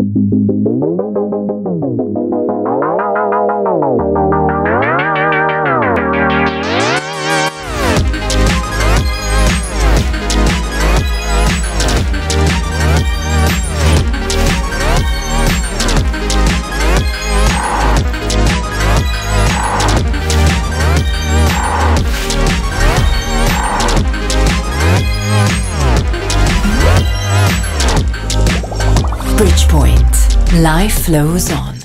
Thank you. Bridgepoint. Life flows on.